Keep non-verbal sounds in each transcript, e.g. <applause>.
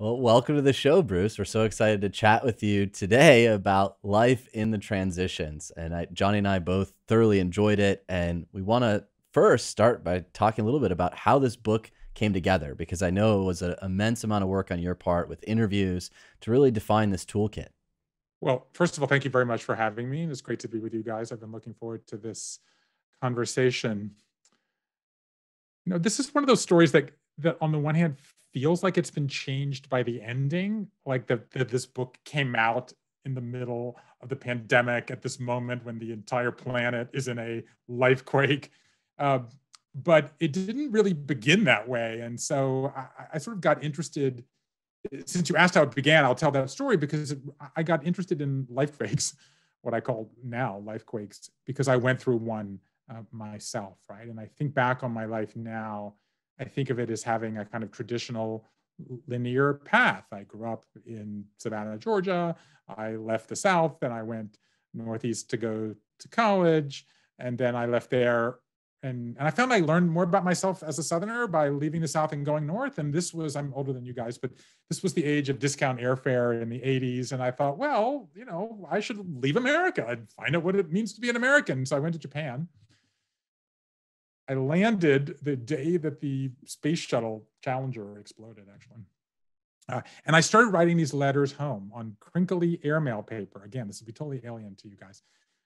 Well, welcome to the show, Bruce. We're so excited to chat with you today about life in the transitions. And I, Johnny and I both thoroughly enjoyed it. And we want to first start by talking a little bit about how this book came together, because I know it was an immense amount of work on your part with interviews to really define this toolkit. Well, first of all, thank you very much for having me. It's great to be with you guys. I've been looking forward to this conversation. You know, this is one of those stories that that on the one hand feels like it's been changed by the ending, like that this book came out in the middle of the pandemic at this moment when the entire planet is in a life quake. Uh, but it didn't really begin that way. And so I, I, sort of got interested. Since you asked how it began, I'll tell that story because it, I got interested in life quakes, <laughs> what I call now life quakes, because I went through one uh, myself, right? And I think back on my life now I think of it as having a kind of traditional linear path. I grew up in Savannah, Georgia. I left the South, then I went Northeast to go to college. And then I left there. And, and I found I learned more about myself as a Southerner by leaving the South and going North. And this was, I'm older than you guys, but this was the age of discount airfare in the 80s. And I thought, well, you know, I should leave America and find out what it means to be an American. So I went to Japan I landed the day that the space shuttle Challenger exploded, actually. Uh, and I started writing these letters home on crinkly airmail paper. Again, this would be totally alien to you guys,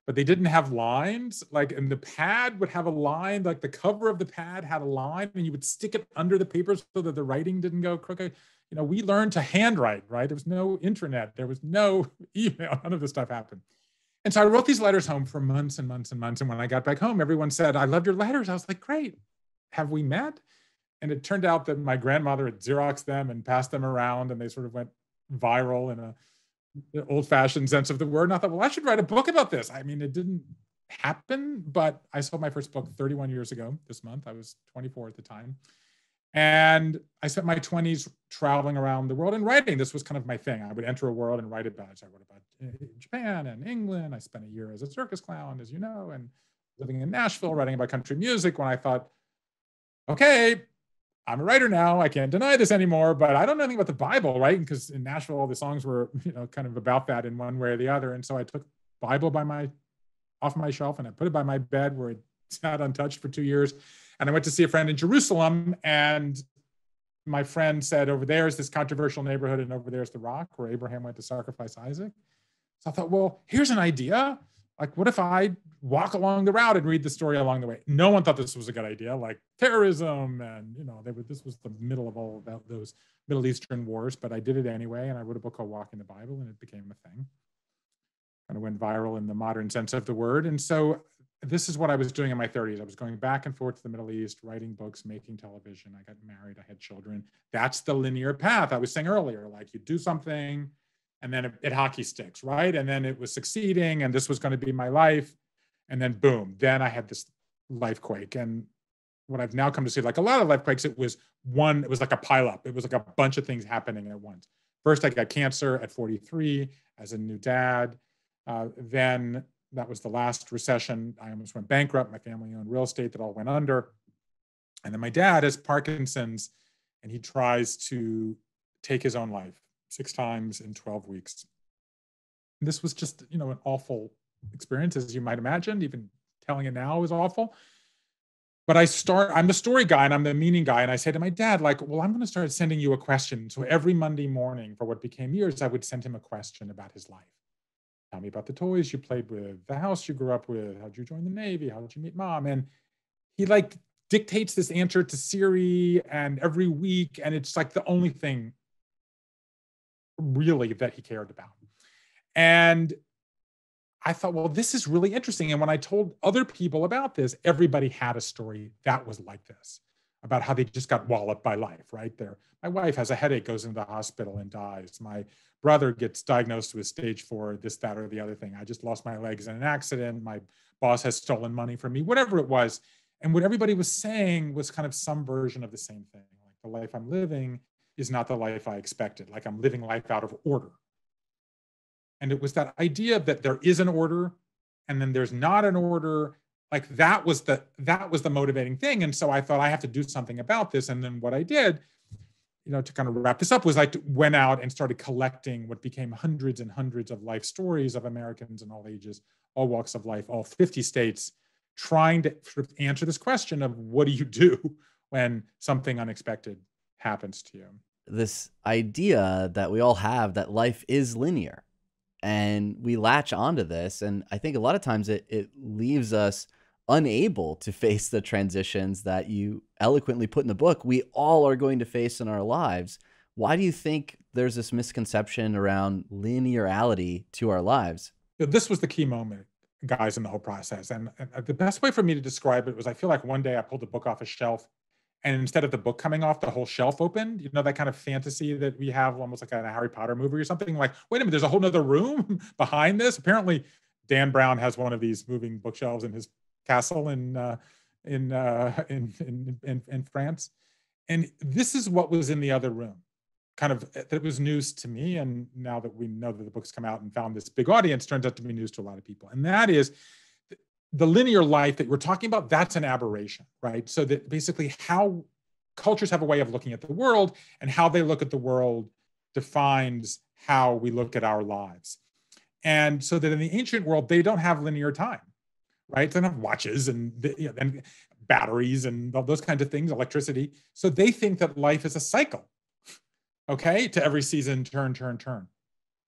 but they didn't have lines. Like, and the pad would have a line, like the cover of the pad had a line, and you would stick it under the paper so that the writing didn't go crooked. You know, we learned to handwrite, right? There was no internet, there was no <laughs> email, none of this stuff happened. And so I wrote these letters home for months and months and months. And when I got back home, everyone said, I love your letters. I was like, great. Have we met? And it turned out that my grandmother had Xeroxed them and passed them around, and they sort of went viral in a old fashioned sense of the word. And I thought, well, I should write a book about this. I mean, it didn't happen, but I sold my first book 31 years ago this month. I was 24 at the time. And I spent my 20s traveling around the world and writing. This was kind of my thing. I would enter a world and write about it. I wrote about uh, Japan and England. I spent a year as a circus clown, as you know, and living in Nashville, writing about country music when I thought, okay, I'm a writer now. I can't deny this anymore, but I don't know anything about the Bible, right? Because in Nashville, all the songs were, <laughs> you know, kind of about that in one way or the other. And so I took Bible by my off my shelf and I put it by my bed where it sat <laughs> untouched for two years and I went to see a friend in Jerusalem, and my friend said, Over there is this controversial neighborhood, and over there's the rock where Abraham went to sacrifice Isaac. So I thought, well, here's an idea. Like, what if I walk along the route and read the story along the way? No one thought this was a good idea, like terrorism, and you know, they were, this was the middle of all of those Middle Eastern wars. But I did it anyway, and I wrote a book called Walking the Bible, and it became a thing. Kind of went viral in the modern sense of the word. And so this is what I was doing in my 30s. I was going back and forth to the Middle East, writing books, making television. I got married, I had children. That's the linear path I was saying earlier. Like you do something and then it, it hockey sticks, right? And then it was succeeding and this was going to be my life. And then boom, then I had this life quake. And what I've now come to see, like a lot of life quakes, it was one, it was like a pileup. It was like a bunch of things happening at once. First, I got cancer at 43 as a new dad. Uh, then that was the last recession. I almost went bankrupt. My family owned real estate that all went under. And then my dad has Parkinson's and he tries to take his own life six times in 12 weeks. This was just, you know, an awful experience, as you might imagine. Even telling it now is awful. But I start, I'm the story guy and I'm the meaning guy. And I say to my dad, like, well, I'm going to start sending you a question. So every Monday morning for what became years, I would send him a question about his life. Tell me about the toys you played with, the house you grew up with, how'd you join the Navy, how did you meet mom? And he like dictates this answer to Siri and every week, and it's like the only thing really that he cared about. And I thought, well, this is really interesting. And when I told other people about this, everybody had a story that was like this about how they just got walloped by life, right? There, my wife has a headache, goes into the hospital and dies. My brother gets diagnosed with stage four, this, that, or the other thing. I just lost my legs in an accident. My boss has stolen money from me, whatever it was. And what everybody was saying was kind of some version of the same thing. Like the life I'm living is not the life I expected. Like I'm living life out of order. And it was that idea that there is an order and then there's not an order like that was the that was the motivating thing and so i thought i have to do something about this and then what i did you know, to kind of wrap this up, was I went out and started collecting what became hundreds and hundreds of life stories of Americans in all ages, all walks of life, all 50 states, trying to sort of answer this question of what do you do when something unexpected happens to you? This idea that we all have that life is linear and we latch onto this. And I think a lot of times it, it leaves us unable to face the transitions that you eloquently put in the book we all are going to face in our lives. Why do you think there's this misconception around linearity to our lives? This was the key moment, guys, in the whole process. And, and uh, the best way for me to describe it was I feel like one day I pulled the book off a shelf and instead of the book coming off, the whole shelf opened. You know that kind of fantasy that we have, almost like a Harry Potter movie or something. Like, wait a minute, there's a whole nother room <laughs> behind this. Apparently, Dan Brown has one of these moving bookshelves in his castle in uh, in, uh, <laughs> in, in in in France, and this is what was in the other room. Kind of that was news to me, and now that we know that the book's come out and found this big audience, turns out to be news to a lot of people. And that is the linear life that we're talking about. That's an aberration, right? So that basically how cultures have a way of looking at the world, and how they look at the world defines how we look at our lives. And so that in the ancient world, they don't have linear time right? They don't have watches and, you know, and batteries and those kinds of things, electricity. So they think that life is a cycle, okay, to every season, turn, turn, turn.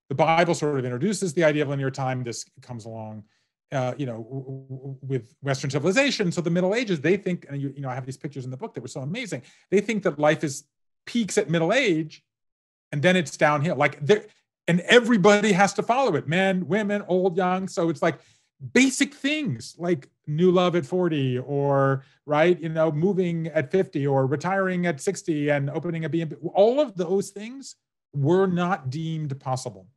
The Bible sort of introduces the idea of linear time. This comes along, uh, you know, with Western civilization. So the Middle Ages, they think, and you, you know, I have these pictures in the book that were so amazing. They think that life is peaks at middle age, and then it's downhill. Like there, and everybody has to follow it men women old young so it's like basic things like new love at 40 or right you know moving at 50 or retiring at 60 and opening a B&B all of those things were not deemed possible.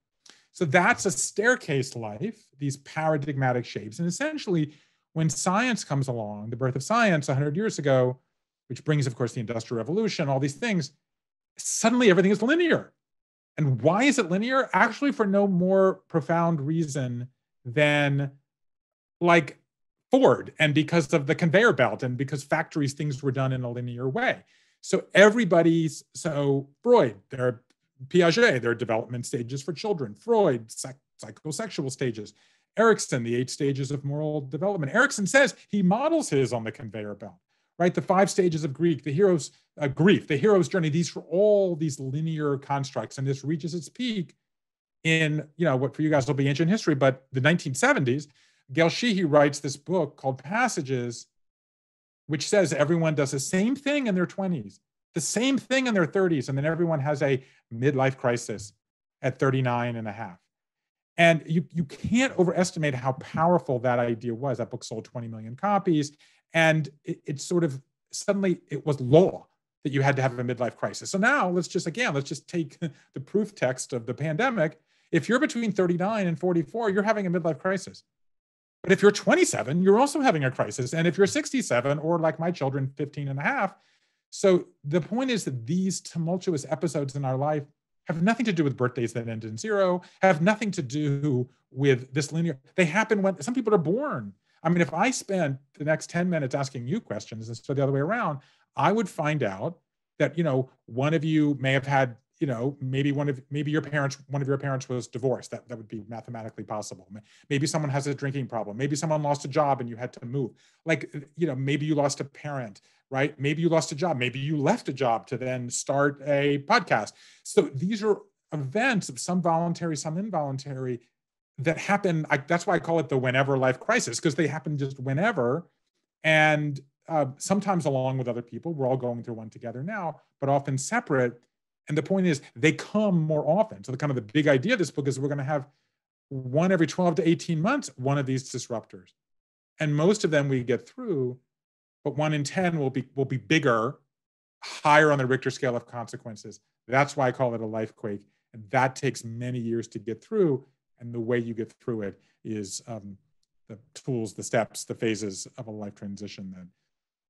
So that's a staircase life these paradigmatic shapes. And essentially when science comes along the birth of science 100 years ago which brings of course the industrial revolution all these things suddenly everything is linear. And why is it linear? Actually for no more profound reason than like Ford and because of the conveyor belt and because factories things were done in a linear way. So everybody's so Freud, there Piaget, there are development stages for children. Freud, psych- psychosexual stages. Erikson, the eight stages of moral development. Erikson says he models his on the conveyor belt, right? The five stages of Greek, the hero's uh, grief, the hero's journey. These are all these linear constructs, and this reaches its peak in you know what for you guys will be ancient history, but the 1970s Gail Sheehy writes this book called Passages, which says everyone does the same thing in their 20s, the same thing in their 30s, and then everyone has a midlife crisis at 39 and a half. And you, you can't overestimate how powerful that idea was. That book sold 20 million copies. And it, it sort of suddenly it was law that you had to have a midlife crisis. So now let's just, again, let's just take <laughs> the proof text of the pandemic. If you're between 39 and 44, you're having a midlife crisis. But if you're 27, you're also having a crisis. And if you're 67, or like my children, 15 and a half. So the point is that these tumultuous episodes in our life have nothing to do with birthdays that end in zero, have nothing to do with this linear. They happen when some people are born. I mean, if I spent the next 10 minutes asking you questions instead of the other way around, I would find out that, you know, one of you may have had you know maybe one of maybe your parents one of your parents was divorced. That, that would be mathematically possible. Maybe someone has a drinking problem. Maybe someone lost a job and you had to move. Like you know maybe you lost a parent right? Maybe you lost a job. Maybe you left a job to then start a podcast. So these are events of some voluntary some involuntary that happen. I, that's why i call it the whenever life crisis because they happen just whenever. And uh, sometimes along with other people. We're all going through one together now but often separate and the point is, they come more often. So the kind of the big idea of this book is we're going to have one every 12 to 18 months, one of these disruptors. And most of them we get through, but one in 10 will be will be bigger, higher on the Richter scale of consequences. That's why I call it a life quake. And that takes many years to get through. And the way you get through it is um, the tools, the steps, the phases of a life transition that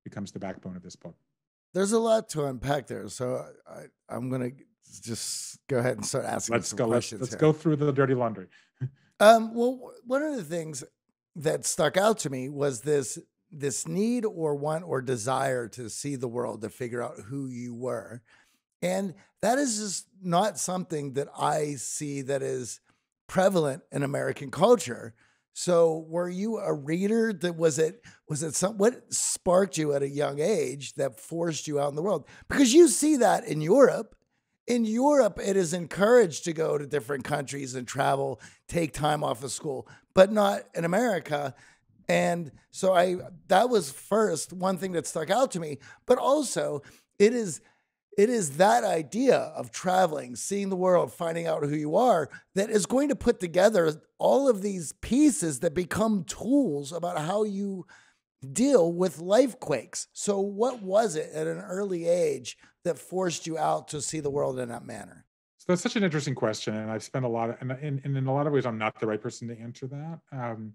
becomes the backbone of this book there's a lot to unpack there. So I, am going to just go ahead and start asking let's some go, questions. Let's, let's go through the dirty laundry. um, well, one of the things that stuck out to me was this this need or want or desire to see the world to figure out who you were And that is just not something that I see that is prevalent in American culture. So were you a reader that was it was it some what sparked you at a young age that forced you out in the world? Because you see that in Europe. In Europe, it is encouraged to go to different countries and travel, take time off of school, but not in America. And so I that was first one thing that stuck out to me, but also it is it is that idea of traveling, seeing the world, finding out who you are that is going to put together all of these pieces that become tools about how you deal with life quakes. So, what was it at an early age that forced you out to see the world in that manner? So that's such an interesting question, and I've spent a lot of, and, and, in a lot of ways, I'm not the right person to answer that um,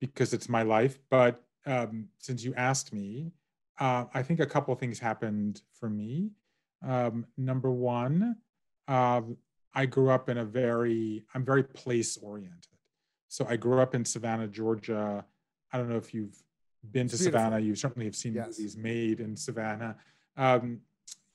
because it's my life. But um, since you asked me, uh, I think a couple of things happened for me. Um, number one, uh, I grew up in a very, I'm very place oriented. So I grew up in Savannah, Georgia. I don't know if you've been to Savannah. You certainly have seen yes. movies made in Savannah. Um,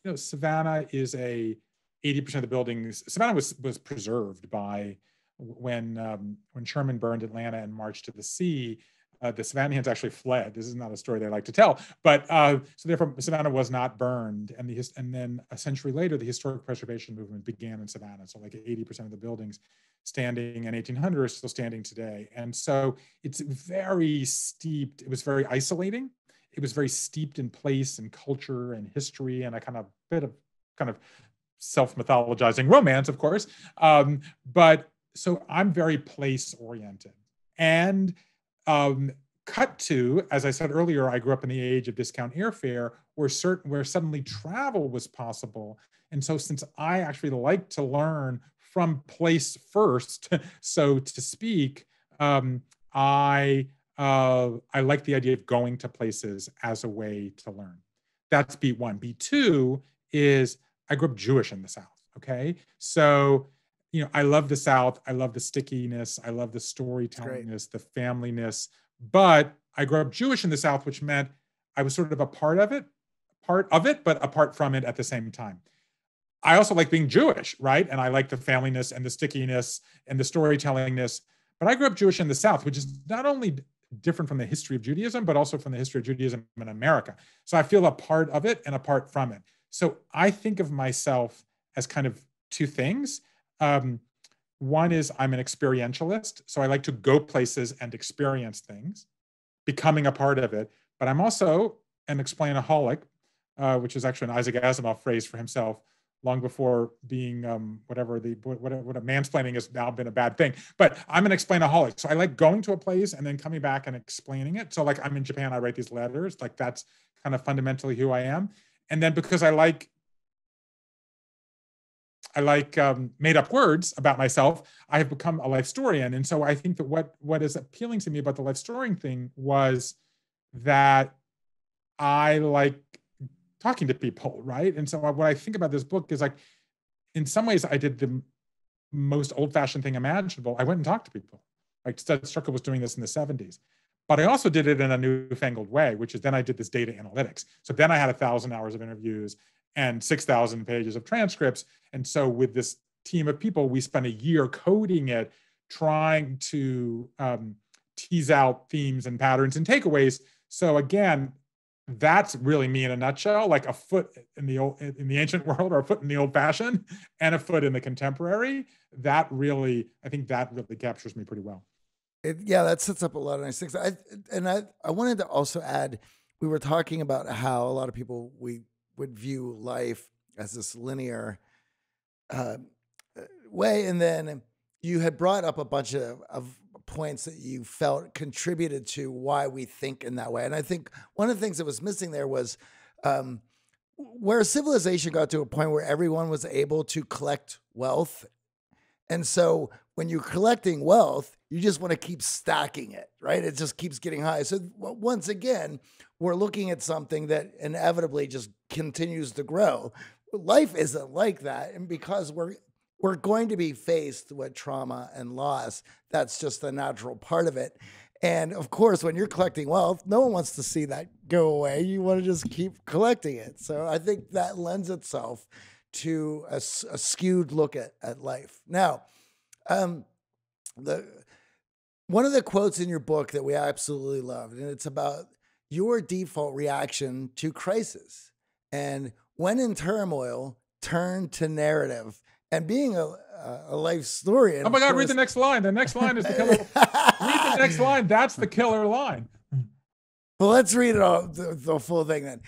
you know, Savannah is a 80% of the buildings. Savannah was was preserved by when um, when Sherman burned Atlanta and marched to the sea uh, the Savannahans actually fled. This is not a story they like to tell, but uh, so therefore Savannah was not burned, and the and then a century later, the historic preservation movement began in Savannah. So like 80% of the buildings standing in 1800 are still standing today, and so it's very steeped. It was very isolating. It was very steeped in place and culture and history and a kind of bit of kind of self mythologizing romance, of course. Um, but so I'm very place oriented and um, cut to, as I said earlier, I grew up in the age of discount airfare, where certain where suddenly travel was possible. And so, since I actually like to learn from place first, <laughs> so to speak, um, I uh, I like the idea of going to places as a way to learn. That's B one. B two is I grew up Jewish in the South. Okay, so you know, I love the South. I love the stickiness. I love the storytellingness, the familyness. But I grew up Jewish in the South, which meant I was sort of a part of it, part of it, but apart from it at the same time. I also like being Jewish, right? And I like the familyness and the stickiness and the storytellingness. But I grew up Jewish in the South, which is not only different from the history of Judaism, but also from the history of Judaism in America. So I feel a part of it and apart from it. So I think of myself as kind of two things. Um, one is I'm an experientialist, so I like to go places and experience things, becoming a part of it. But I'm also an explainaholic, uh, which is actually an Isaac Asimov phrase for himself, long before being um, whatever the what, what a mansplaining has now been a bad thing. But I'm an explainaholic, so I like going to a place and then coming back and explaining it. So like I'm in Japan, I write these letters, like that's kind of fundamentally who I am. And then because I like I like um, made up words about myself. I have become a life historian, and so I think that what what is appealing to me about the life storying thing was that I like talking to people, right? And so what I think about this book is like, in some ways, I did the most old-fashioned thing imaginable. I went and talked to people. Like Studs Terkel was doing this in the 70s. But I also did it in a newfangled way, which is then I did this data analytics. So then I had a thousand hours of interviews and 6,000 pages of transcripts. And so with this team of people, we spent a year coding it, trying to um, tease out themes and patterns and takeaways. So again, that's really me in a nutshell, like a foot in the old in the ancient <laughs> world or a foot in the old fashioned <laughs> and a foot in the contemporary. That really, I think that really captures me pretty well. It, yeah, that sets up a lot of nice things. I, and I, I wanted to also add, we were talking about how a lot of people we would view life as this linear uh, way. And then you had brought up a bunch of, of points that you felt contributed to why we think in that way. And I think one of the things that was missing there was um, where civilization got to a point where everyone was able to collect wealth. And so when you're collecting wealth, you just want to keep stacking it, right? It just keeps getting high. So once again, we're looking at something that inevitably just continues to grow. Life isn't like that. And because we're we're going to be faced with trauma and loss, that's just the natural part of it. And of course, when you're collecting wealth, no one wants to see that go away. You want to just keep collecting it. So I think that lends itself to a, a skewed look at, at life. Now, um, the one of the quotes in your book that we absolutely loved, and it's about your default reaction to crisis. And when in turmoil, turn to narrative. And being a, a life story. Oh my God, course, read the next line. The next line is the killer. <laughs> read the next line. That's the killer line. Well, let's read it all, the, the full thing then.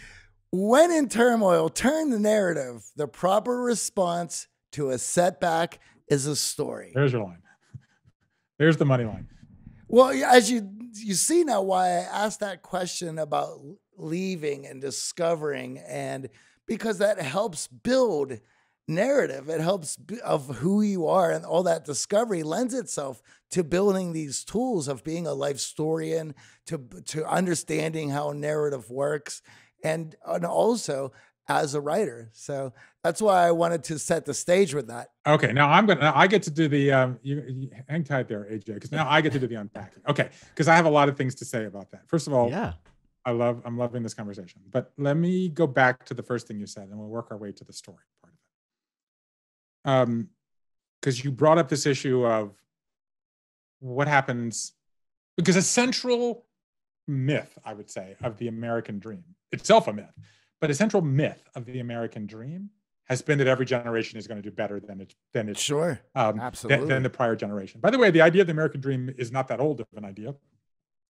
When in turmoil, turn the narrative. The proper response to a setback is a story. There's your line. There's the money line. Well, as you you see now why I asked that question about leaving and discovering and because that helps build narrative it helps of who you are and all that discovery lends itself to building these tools of being a life historian to to understanding how narrative works and and also as a writer so that's why I wanted to set the stage with that. Okay, now I'm gonna. I get to do the. Um, you, you hang tight there, AJ, because now I get to do the unpacking. Okay, because I have a lot of things to say about that. First of all, yeah, I love. I'm loving this conversation. But let me go back to the first thing you said, and we'll work our way to the story part of it. Um, because you brought up this issue of what happens, because a central myth, I would say, of the American dream itself a myth, but a central myth of the American dream has been that every generation is going to do better than it than it's sure um, absolutely than, than, the prior generation. By the way, the idea of the American dream is not that old of an idea.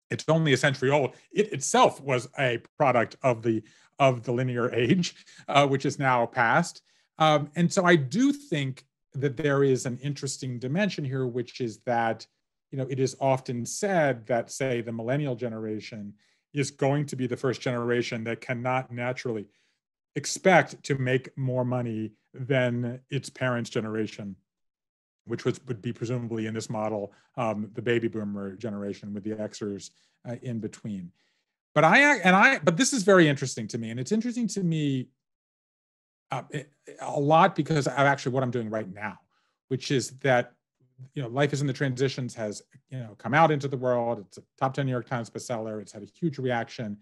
It's only a century old. It itself was a product of the of the linear age, uh, which is now past. Um, and so I do think that there is an interesting dimension here, which is that you know it is often said that say the millennial generation is going to be the first generation that cannot naturally expect to make more money than its parents' generation, which was, would be presumably in this model um, the baby boomer generation with the Xers uh, in between. But I and I, but this is very interesting to me, and it's interesting to me uh, it, a lot because of actually what I'm doing right now, which is that you know life is in the transitions has you know come out into the world. It's a top ten New York Times bestseller. It's had a huge reaction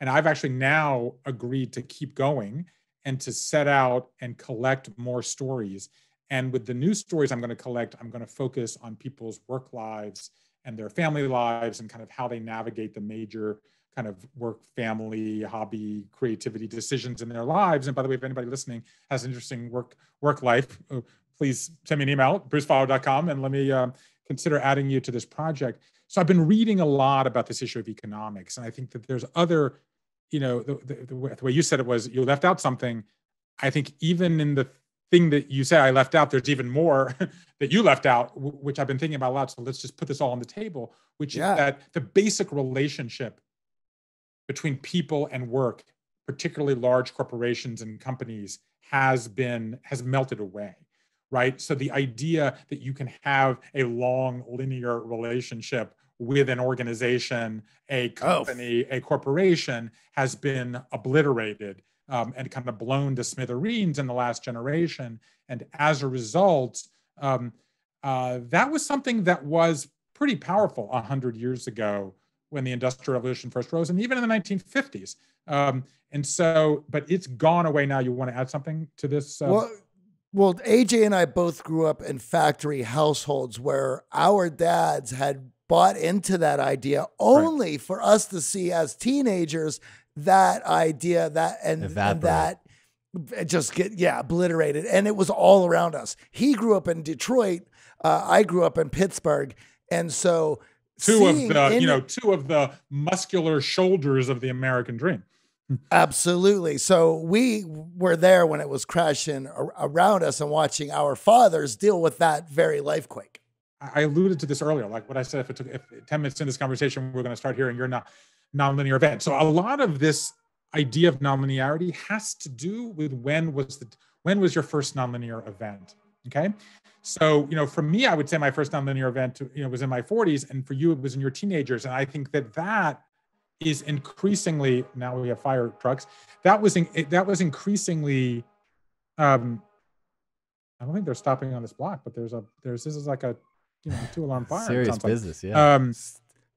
and I've actually now agreed to keep going and to set out and collect more stories. And with the new stories I'm going to collect, I'm going to focus on people's work lives and their family lives and kind of how they navigate the major kind of work, family, hobby, creativity decisions in their lives. And by the way, if anybody listening has an interesting work work life, please send me an email, brucefeiler.com, and let me uh, consider adding you to this project. So I've been reading a lot about this issue of economics, and I think that there's other, you know, the, the, the way you said it was you left out something. I think even in the thing that you say I left out, there's even more <laughs> that you left out, which I've been thinking about a lot. So let's just put this all on the table, which yeah. is that the basic relationship between people and work, particularly large corporations and companies, has been has melted away right? So the idea that you can have a long linear relationship with an organization, a oh. company, oh. a corporation has been obliterated um, and kind of blown to smithereens in the last generation. And as a result, um, uh, that was something that was pretty powerful 100 years ago when the Industrial Revolution first rose, and even in the 1950s. Um, and so, but it's gone away now. You want to add something to this? Uh, well, well, AJ and I both grew up in factory households where our dads had bought into that idea only right. for us to see as teenagers that idea that and, and that just get yeah obliterated. And it was all around us. He grew up in detroit uh, i grew up in pittsburgh. And so two of the you know two of the muscular shoulders of the american dream Absolutely. So we were there when it was crashing around us and watching our fathers deal with that very life quake. I alluded to this earlier, like what I said. If it took if 10 minutes in this conversation, we're going to start hearing your non nonlinear event. So a lot of this idea of nonlinearity has to do with when was the when was your first nonlinear event? Okay. So, you know, for me, I would say my first nonlinear event, you know, was in my 40s, and for you, it was in your teenagers. And I think that that is increasingly now we have fire trucks. That was in, that was increasingly. Um, I don't think they're stopping on this block, but there's a there's this is like a you know two alarm fire. Serious business, like. yeah. Um,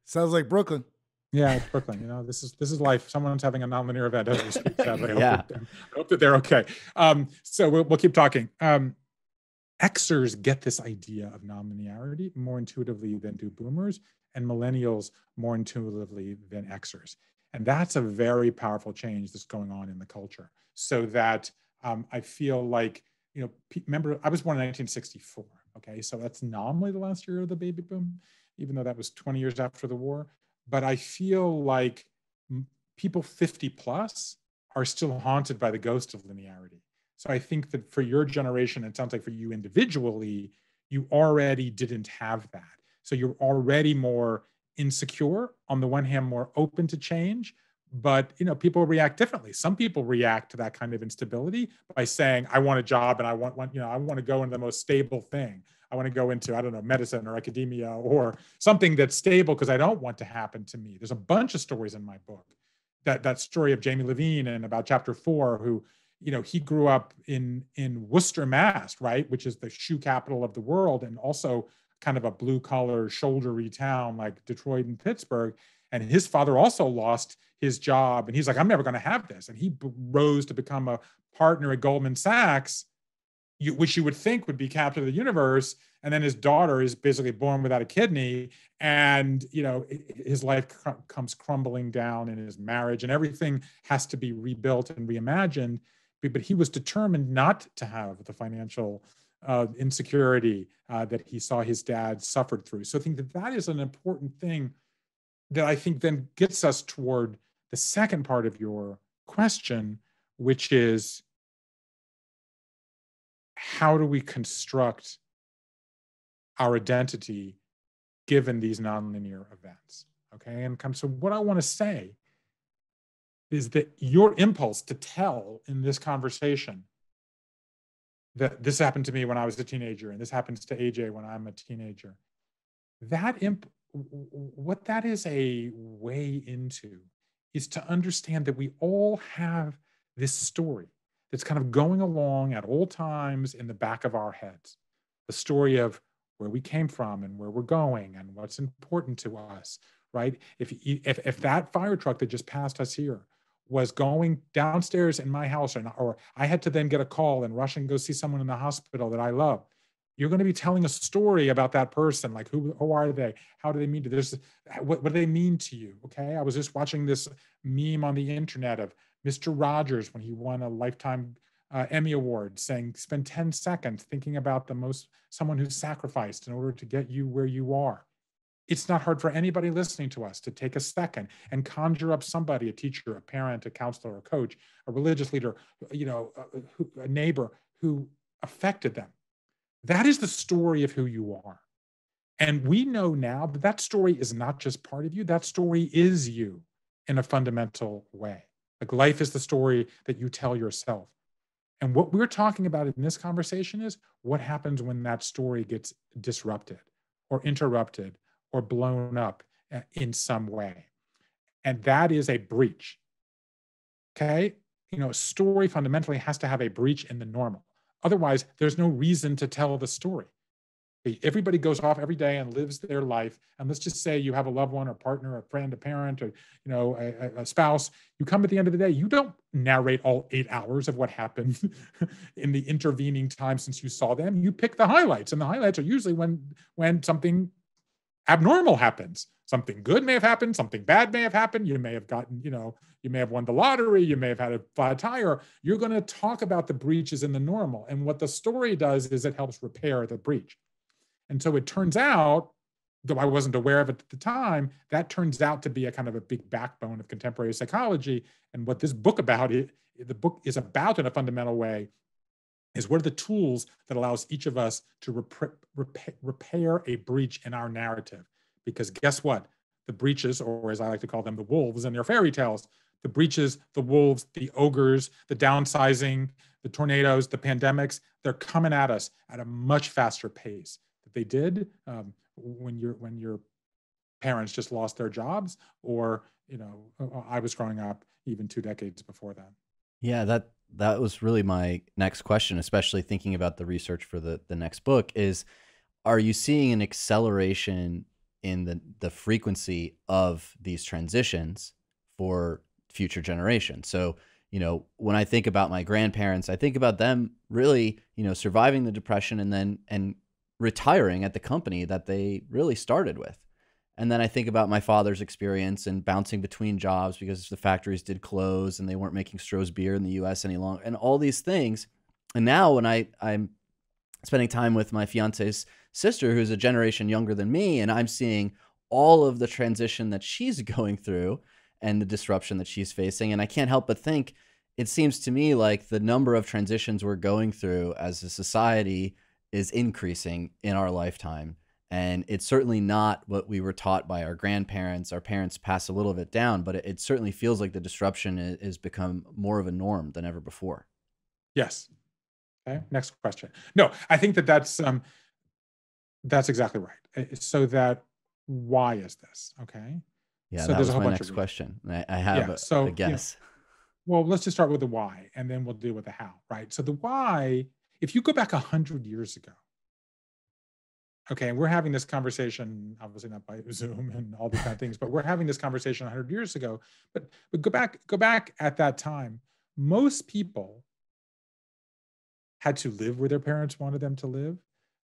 Sounds like Brooklyn. Yeah, it's Brooklyn. You know, this is this is life. Someone's having a nonlinear event as we speak. Sadly, I <laughs> Yeah. hope, that, I hope that they're okay. Um, so we'll, we'll keep talking. Um, Xers get this idea of nonlinearity more intuitively than do Boomers, and Millennials more intuitively than Xers. And that's a very powerful change that's going on in the culture. So that um, I feel like you know, remember I was born in 1964. Okay, so that's nominally the last year of the baby boom, even though that was 20 years after the war but I feel like people 50 plus are still haunted by the ghost of linearity. So I think that for your generation, it sounds like for you individually, you already didn't have that. So you're already more insecure on the one hand, more open to change. But you know, people react differently. Some people react to that kind of instability by saying, "I want a job and I want, want you know, I want to go into the most stable thing. I want to go into, I don't know, medicine or academia or something that's stable because I don't want to happen to me. There's a bunch of stories in my book. That that story of Jamie Levine and about chapter four, who, you know, he grew up in in Worcester, Mass, right, which is the shoe capital of the world, and also kind of a blue collar, shouldery town like Detroit and Pittsburgh. And his father also lost his job, and he's like, I'm never going to have this. And he rose to become a partner at Goldman Sachs you, which you would think would be captain of the universe and then his daughter is basically born without a kidney and you know his life cr- comes crumbling down in his marriage and everything has to be rebuilt and reimagined but, but he was determined not to have the financial uh, insecurity uh, that he saw his dad suffered through. So i think that that is an important thing that i think then gets us toward the second part of your question which is how do we construct our identity given these nonlinear events? Okay and come so what i want to say is that your impulse to tell in this conversation that this happened to me when i was a teenager and this happens to aj when i'm a teenager that imp what that is a way into is to understand that we all have this story that's kind of going along at all times in the back of our heads. The story of where we came from and where we're going and what's important to us, right? If, if, if that fire truck that just passed us here was going downstairs in my house or, I had to then get a call and rush and go see someone in the hospital that I love, you're going to be telling a story about that person like who, who are they how do they mean to this what, what do they mean to you okay i was just watching this meme on the internet of Mr. Rogers when he won a lifetime uh, Emmy award, saying spend 10 seconds thinking about the most someone who's sacrificed in order to get you where you are. It's not hard for anybody listening to us to take a second and conjure up somebody, a teacher, a parent, a counselor, a coach, a religious leader, you know, a, a neighbor who affected them. That is the story of who you are. And we know now that that story is not just part of you, that story is you in a fundamental way. Like life is the story that you tell yourself. And what we're talking about in this conversation is what happens when that story gets disrupted or interrupted or blown up uh, in some way. And that is a breach. Okay. You know, a story fundamentally has to have a breach in the normal. Otherwise, there's no reason to tell the story. Everybody goes off every day and lives their life. And let's just say you have a loved one or partner, a friend, a parent, or you know, a, a- a spouse. You come at the end of the day, you don't narrate all eight hours of what happened <laughs> in the intervening time since you saw them. You pick the highlights, and the highlights are usually when when something abnormal happens. Something good may have happened, something bad may have happened. You may have gotten, you know, you may have won the lottery, you may have had a flat tire. You're going to talk about the breaches in the normal. And what the story does is it helps repair the breach. And so it turns out, though I wasn't aware of it at the time, that turns out to be a kind of a big backbone of contemporary psychology. And what this book about it, the book is about in a fundamental way, is what are the tools that allows each of us to repra- repa- repair a breach in our narrative? Because guess what? The breaches, or as I like to call them, the wolves in their fairy tales, the breaches, the wolves, the ogres, the downsizing, the tornadoes, the pandemics, they're coming at us at a much faster pace that they did um, when your when your parents just lost their jobs, or you know, I was growing up even two decades before that. Yeah, that that was really my next question, especially thinking about the research for the the next book is are you seeing an acceleration in the the frequency of these transitions for future generations. So, you know, when I think about my grandparents, I think about them really, you know, surviving the depression and then and retiring at the company that they really started with. And then I think about my father's experience and bouncing between jobs because the factories did close and they weren't making Stroh's beer in the US any longer and all these things. And now when I I'm spending time with my fiance's sister who's a generation younger than me and I'm seeing all of the transition that she's <laughs> going through and the disruption that she's facing and I can't help but think it seems to me like the number of transitions we're going through as a society is increasing in our lifetime and it's certainly not what we were taught by our grandparents. Our parents pass a little bit down but it, it certainly feels like the disruption has become more of a norm than ever before. Yes. Okay next question. No i think that that's um that's exactly right. So that why is this? Okay. Yeah so that was my next question. I, I have yeah, a, so, a guess you know, well let's just start with the why and then we'll deal with the how right? So the why if you go back 100 years ago okay, we're having this conversation, obviously not by <laughs> Zoom and all these kind of things, but we're having this conversation 100 years ago. But but go back go back at that time, most people had to live where their parents wanted them to live,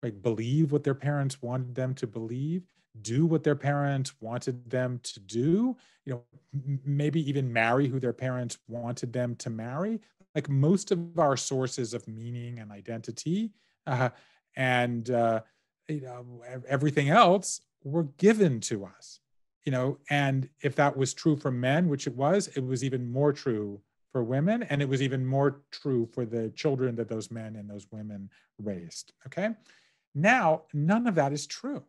like believe what their parents wanted them to believe, do what their parents wanted them to do, you know, maybe even marry who their parents wanted them to marry. Like most of our sources of meaning and identity, uh, and uh, you know everything else were given to us you know? And if that was true for men which it was it was even more true for women and it was even more true for the children that those men and those women raised okay? Now none of that is true.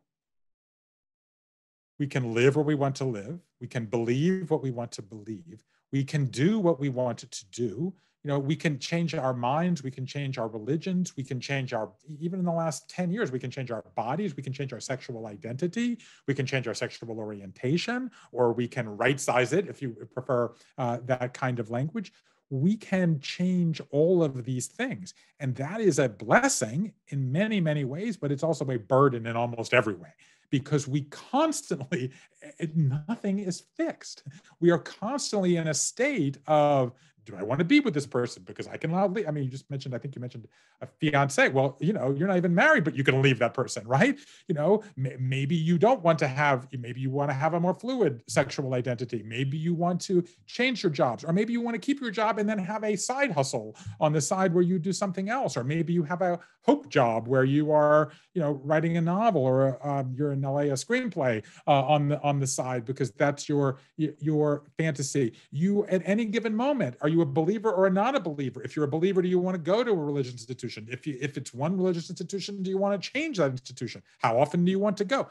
We can live where we want to live. We can believe what we want to believe. We can do what we want to do you know we can change our minds we can change our religions we can change our even in the last 10 years we can change our bodies we can change our sexual identity we can change our sexual orientation or we can right size it if you prefer uh, that kind of language. We can change all of these things and that is a blessing in many many ways but it's also a burden in almost every way because we constantly <laughs> nothing is fixed. We are constantly in a state of do I want to be with this person? Because I can loudly, I mean, you just mentioned, I think you mentioned a fiance. Well, you know, you're not even married, but you can leave that person, right? You know, maybe you don't want to have, maybe you want to have a more fluid sexual identity. Maybe you want to change your jobs, or maybe you want to keep your job and then have a side hustle on the side where you do something else. Or maybe you have a hope job where you are, you know, writing a novel or um, you're in LA a screenplay uh, on the on the side because that's your your fantasy. You at any given moment are you a believer or not a believer? If you're a believer, do you want to go to a religious institution? If you if it's one religious institution, do you want to change that institution? How often do you want to go?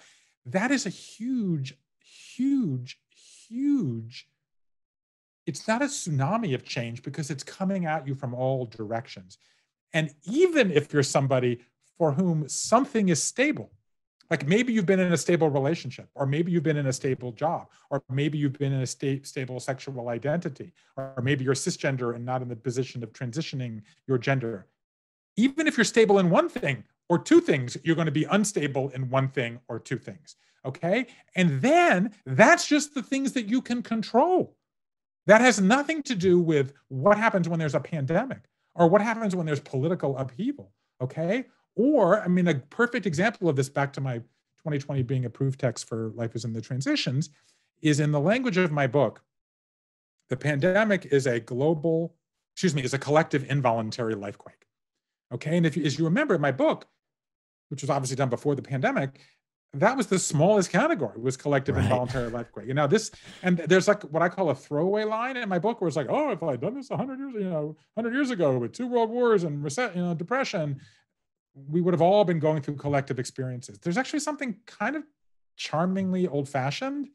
That is a huge, huge, huge. It's not a tsunami of change because it's coming at you from all directions. And even if you're somebody for whom something is stable, like maybe you've been in a stable relationship, or maybe you've been in a stable job, or maybe you've been in a sta- stable sexual identity, or maybe you're cisgender and not in the position of transitioning your gender. Even if you're stable in one thing or two things, you're going to be unstable in one thing or two things. Okay. And then that's just the things that you can control. That has nothing to do with what happens when there's a pandemic or what happens when there's political upheaval. Okay. Or, I mean, a perfect example of this, back to my 2020 being approved text for Life is in the Transitions, is in the language of my book. The pandemic is a global, excuse me, is a collective involuntary lifequake. Okay. And if you, as you remember in my book, which was obviously done before the pandemic, that was the smallest category was collective right. involuntary lifequake. And now this, and there's like what I call a throwaway line in my book where it's like, oh, if I'd done this 100 years, you know, 100 years ago with two world wars and reset, you know, depression, we would have all been going through collective experiences. There's actually something kind of charmingly old fashioned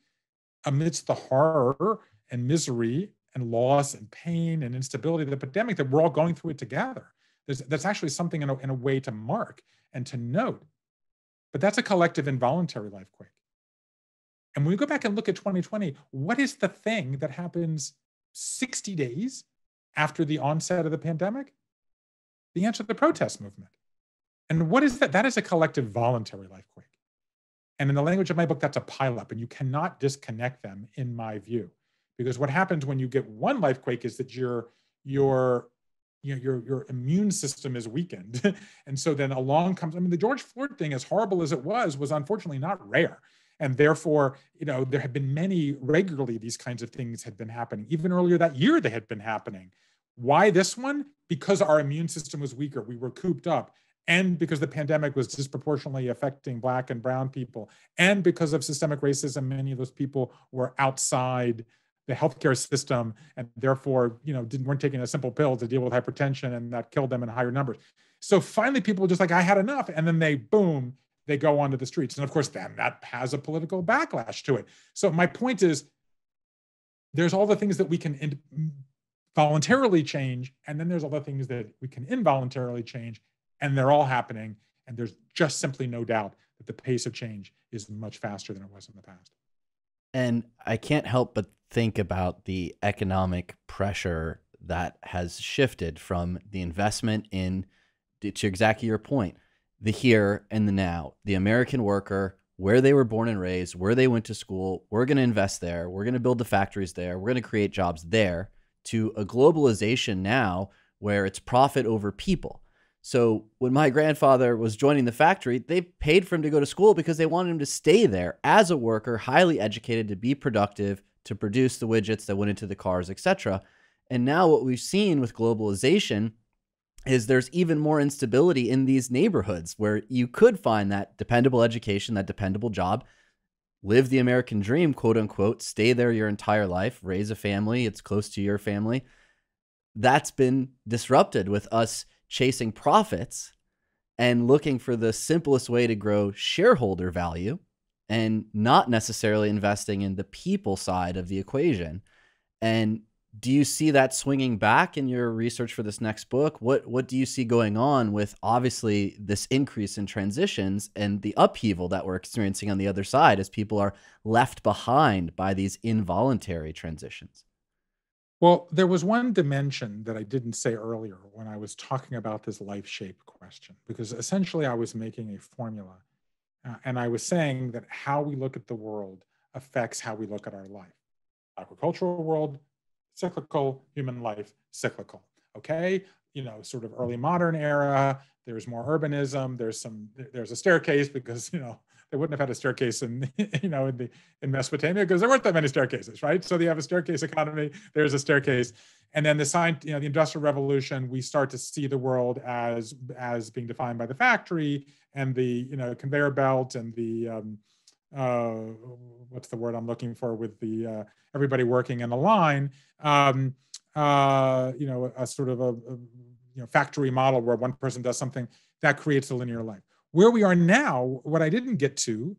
amidst the horror and misery and loss and pain and instability of the pandemic that we're all going through it together. There's, that's actually something in a, in a way to mark and to note. But that's a collective involuntary life quake. And when we go back and look at 2020, what is the thing that happens 60 days after the onset of the pandemic? The answer the protest movement. And what is that? That is a collective voluntary life quake. And in the language of my book, that's a pileup, and you cannot disconnect them, in my view, because what happens when you get one life quake is that your your you know, your your immune system is weakened, <laughs> and so then along comes. I mean, the George Floyd thing, as horrible as it was, was unfortunately not rare, and therefore, you know, there have been many regularly these kinds of things had been happening. Even earlier that year, they had been happening. Why this one? Because our immune system was weaker. We were cooped up and because the pandemic was disproportionately affecting black and brown people and because of systemic racism many of those people were outside the healthcare system and therefore you know didn't weren't taking a simple pill to deal with hypertension and that killed them in higher numbers. So finally people were just like i had enough and then they boom they go onto the streets. And of course then that has a political backlash to it. So my point is there's all the things that we can in, voluntarily change and then there's all the things that we can involuntarily change and they're all happening. And there's just simply no doubt that the pace of change is much faster than it was in the past. And I can't help but think about the economic pressure that has shifted from the investment in, to exactly your point, the here and the now, the American worker, where they were born and raised, where they went to school. We're going to invest there. We're going to build the factories there. We're going to create jobs there to a globalization now where it's profit over people. So when my grandfather was joining the factory, they paid for him to go to school because they wanted him to stay there as a worker, highly educated, to be productive, to produce the widgets that went into the cars, etc. And now what we've seen with globalization is there's even more instability in these neighborhoods where you could find that dependable education, that dependable job, live the American dream, quote unquote, stay there your entire life, raise a family, it's close to your family. That's been disrupted with us chasing profits and looking for the simplest way to grow shareholder value and not necessarily investing in the people side of the equation. And do you see that swinging back in your research for this next book? What what do you see going on with obviously this increase in transitions and the upheaval that we're experiencing on the other side as people are left behind by these involuntary transitions? Well, there was one dimension that I didn't say earlier when I was talking about this life shape question, because essentially I was making a formula. Uh, and I was saying that how we look at the world affects how we look at our life. Agricultural world, cyclical, human life, cyclical. Okay. You know, sort of early modern era, there's more urbanism, there's some, there's a staircase because, you know, they wouldn't have had a staircase in <laughs> you know in the in Mesopotamia because there weren't that many staircases, right? So they have a staircase economy. There's a staircase, and then the sign, you know, the Industrial Revolution, we start to see the world as as being defined by the factory and the you know conveyor belt and the um, uh, what's the word I'm looking for with the uh, everybody working in a line. Um, uh, you know, a, a sort of a, a you know factory model where one person does something that creates a linear life. Where we are now, what I didn't get to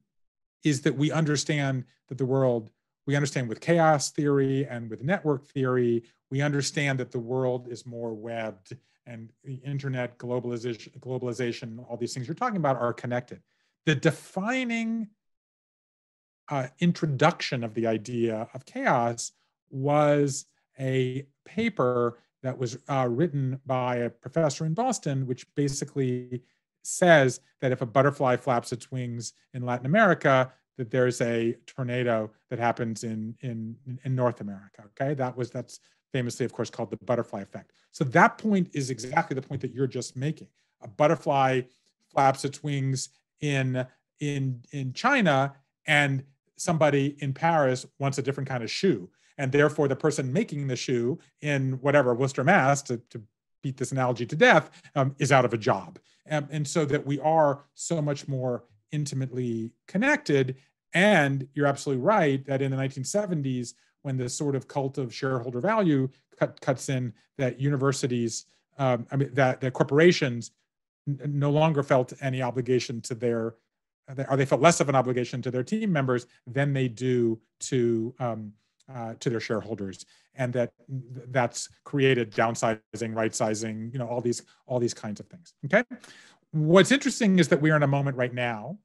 is that we understand that the world, we understand with chaos theory and with network theory, we understand that the world is more webbed and the internet, globalization, globalization, all these things you're talking about are connected. The defining uh, introduction of the idea of chaos was a paper that was uh, written by a professor in Boston, which basically says that if a butterfly flaps its wings in Latin America, that there's a tornado that happens in in in North America. Okay, that was that's famously, of course, called the butterfly effect. So that point is exactly the point that you're just making. A butterfly flaps its wings in in in China, and somebody in Paris wants a different kind of shoe, and therefore the person making the shoe in whatever Worcester, Mass, to, to beat this analogy to death, um, is out of a job. Um, and so that we are so much more intimately connected. And you're absolutely right that in the 1970s, when the sort of cult of shareholder value cut, cuts in, that universities, um, I mean, that, that corporations no longer felt any obligation to their, or they felt less of an obligation to their team members than they do to um, uh, to their shareholders, and that that's created downsizing, right sizing, you know, all these all these kinds of things. Okay, what's interesting is that we are in a moment right now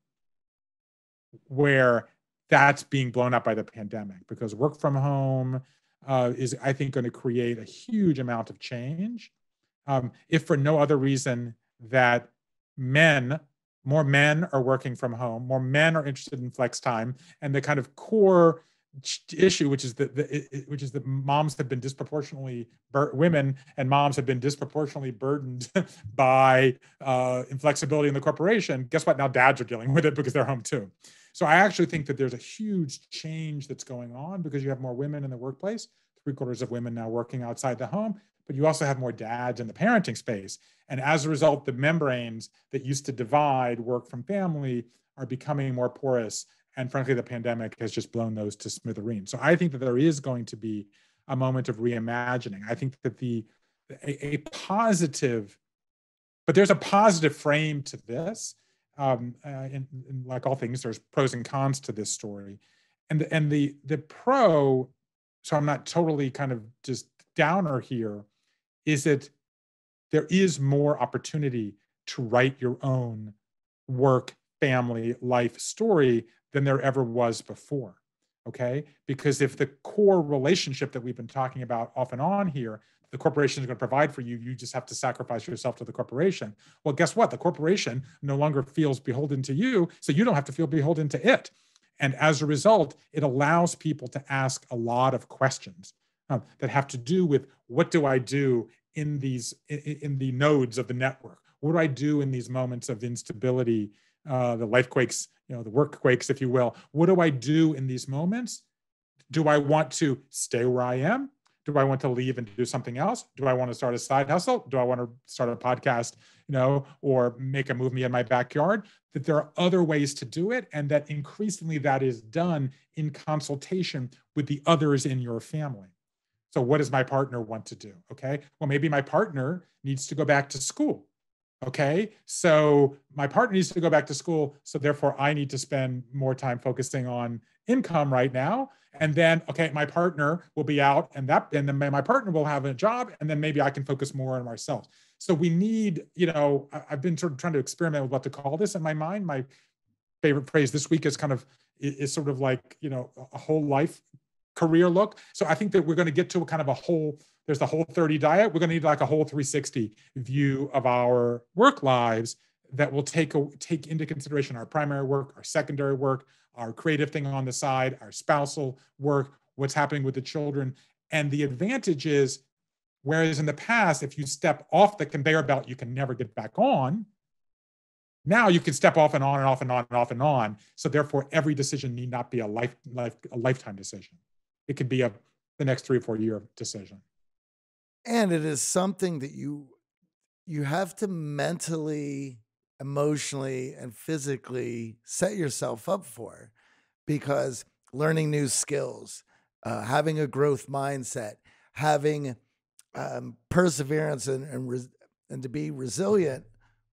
where that's being blown up by the pandemic because work from home uh, is, I think, going to create a huge amount of change, um, if for no other reason that men more men are working from home, more men are interested in flex time, and the kind of core issue, which is that which is that moms have been disproportionately women and moms have been disproportionately burdened <laughs> by uh, inflexibility in the corporation. Guess what? Now dads are dealing with it because they're home too. So I actually think that there's a huge change that's going on because you have more women in the workplace. Three quarters of women now working outside the home, but you also have more dads in the parenting space. And as a result, the membranes that used to divide work from family are becoming more porous. And frankly, the pandemic has just blown those to smithereens. So I think that there is going to be a moment of reimagining. I think that the a, a positive, but there's a positive frame to this. Um, uh, like all things, there's pros and cons to this story. And the, and the the pro, so I'm not totally kind of just downer here, is that there is more opportunity to write your own work, family, life story than there ever was before. Okay. Because if the core relationship that we've been talking about off and on here, the corporation is going to provide for you, you just have to sacrifice yourself to the corporation. Well, guess what? The corporation no longer feels beholden to you, so you don't have to feel beholden to it. And as a result, it allows people to ask a lot of questions um, that have to do with what do I do in these in, in, the nodes of the network? What do I do in these moments of instability, uh, the life quakes, you know, the work quakes, if you will? What do I do in these moments? Do I want to stay where I am? Do I want to leave and do something else? Do I want to start a side hustle? Do I want to start a podcast, you know, or make a movie in my backyard? That there are other ways to do it, and that increasingly that is done in consultation with the others in your family. So, what does my partner want to do? Okay. Well, maybe my partner needs to go back to school. Okay. So, my partner needs to go back to school. So, therefore, I need to spend more time focusing on income right now. And then, okay, my partner will be out and that, and then my partner will have a job. And then maybe I can focus more on myself. So, we need, you know, I've been sort of trying to experiment with what to call this in my mind. My favorite phrase this week is kind of, is sort of like, you know, a whole life career look. So I think that we're going to get to a kind of a whole, there's the whole 30 diet. We're going to need like a whole 360 view of our work lives that will take a, take into consideration our primary work, our secondary work, our creative thing on the side, our spousal work, what's happening with the children. And the advantage is, whereas in the past, if you step off the conveyor belt, you can never get back on. Now you can step off and on and off and on and off and on. So therefore, every decision need not be a life, life a lifetime decision it could be a the next three or four year decision. And it is something that you you have to mentally, emotionally, and physically set yourself up for because learning new skills, uh, having a growth mindset, having um, perseverance and and, and to be resilient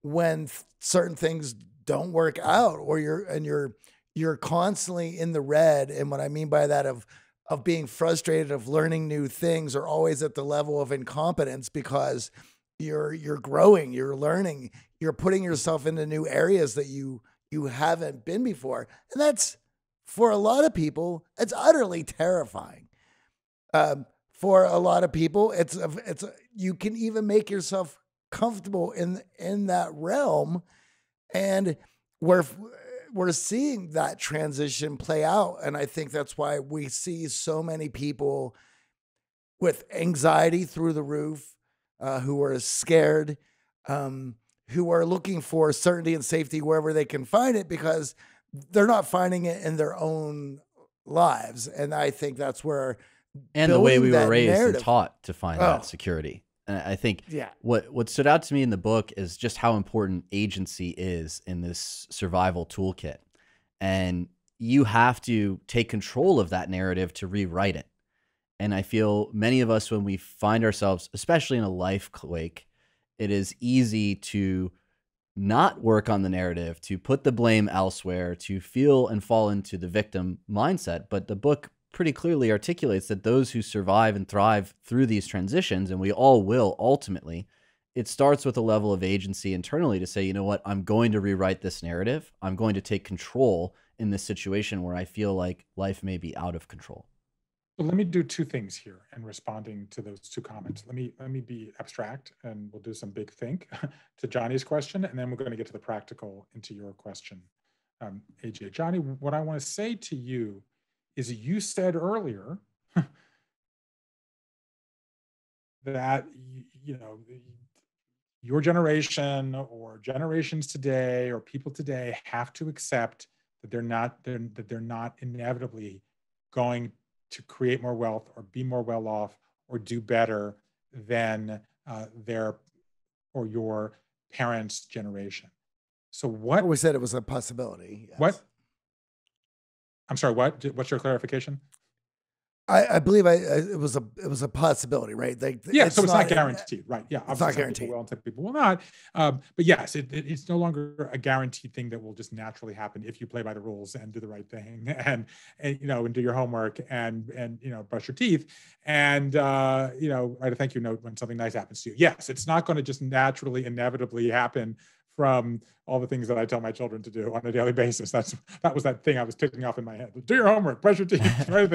when th- certain things don't work out or you're and you're you're constantly in the red and what i mean by that of of being frustrated of learning new things are always at the level of incompetence because you're you're growing, you're learning, you're putting yourself into new areas that you you haven't been before. And that's for a lot of people, it's utterly terrifying. Um, for a lot of people, it's a, it's a, you can even make yourself comfortable in in that realm, and where we're seeing that transition play out. And I think that's why we see so many people with anxiety through the roof, uh, who are scared, um, who are looking for certainty and safety wherever they can find it because they're not finding it in their own lives. And I think that's where and the way we were raised narrative, and taught to find oh, that security. And I think yeah. what what stood out to me in the book is just how important agency is in this survival toolkit. And you have to take control of that narrative to rewrite it. And I feel many of us, when we find ourselves, especially in a life quake, it is easy to not work on the narrative, to put the blame elsewhere, to feel and fall into the victim mindset. But the book pretty clearly articulates that those who survive and thrive through these transitions, and we all will ultimately, it starts with a level of agency internally to say, you know what, I'm going to rewrite this narrative. I'm going to take control in this situation where I feel like life may be out of control. Well, let me do two things here in responding to those two comments. Let me let me be abstract and we'll do some big think <laughs> to Johnny's question, and then we're going to get to the practical into your question, um, AJ. Johnny, what I want to say to you is you said earlier <laughs> that you know your generation or generations today or people today have to accept that they're not they're, that they're not inevitably going to create more wealth or be more well off or do better than uh, their or your parents' generation. So what? We said it was a possibility. Yes. What? I'm sorry. What? What's your clarification? I, I believe I, I, it was a it was a possibility, right? Like, yeah, it's so it's not, not guaranteed, right? Yeah, it's not guaranteed. People will, and people will not. Um, but yes, it, it, it's no longer a guaranteed thing that will just naturally happen if you play by the rules and do the right thing <laughs> and and you know and do your homework and and you know brush your teeth and uh, you know write a thank you note when something nice happens to you. Yes, it's not going to just naturally inevitably happen from all the things that I tell my children to do on a daily basis. That's that was that thing I was ticking off in my head. Do your homework, brush your teeth. <laughs> right?